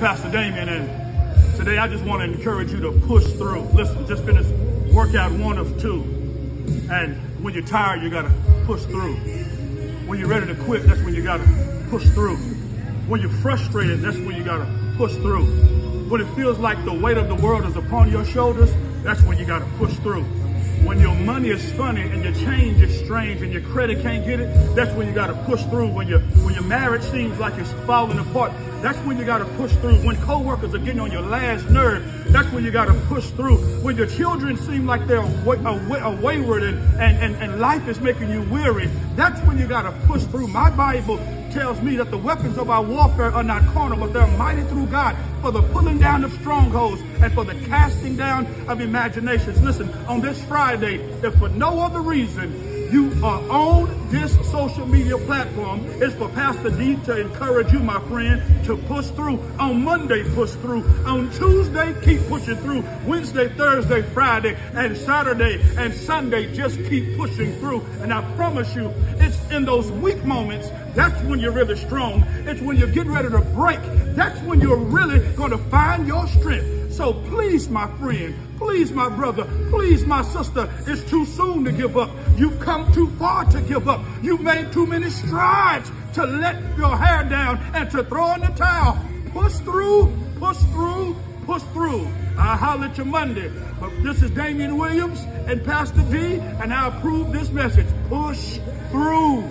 Pastor Damien, and today I just want to encourage you to push through. Listen, just finished workout one of two. And when you're tired, you got to push through. When you're ready to quit, that's when you got to push through. When you're frustrated, that's when you got to push through. When it feels like the weight of the world is upon your shoulders, that's when you got to push through. When your money is funny and your change is strange and your credit can't get it, that's when you got to push through. When your when your marriage seems like it's falling apart, that's when you got to push through. When coworkers are getting on your last nerve, that's when you got to push through. When your children seem like they're wayward and, and, and, and life is making you weary, that's when you got to push through. My Bible tells me that the weapons of our warfare are not carnal, but they're mighty through God for the pulling down of strongholds and for the casting down of imaginations. Listen, on this Friday, if for no other reason you are on this social media platform is for Pastor D to encourage you, my friend, to push through. On Monday, push through. On Tuesday, keep pushing through. Wednesday, Thursday, Friday, and Saturday and Sunday, just keep pushing through. And I promise you, it's in those weak moments, that's when you're really strong. It's when you're getting ready to break. That's when you're really going to find your strength. So please, my friend, please, my brother, please, my sister, it's too soon to give up. You've come too far to give up. You've made too many strides to let your hair down and to throw in the towel. Push through, push through, push through. I'll holler at you Monday. But this is Damien Williams and Pastor D, and I approve this message. Push through.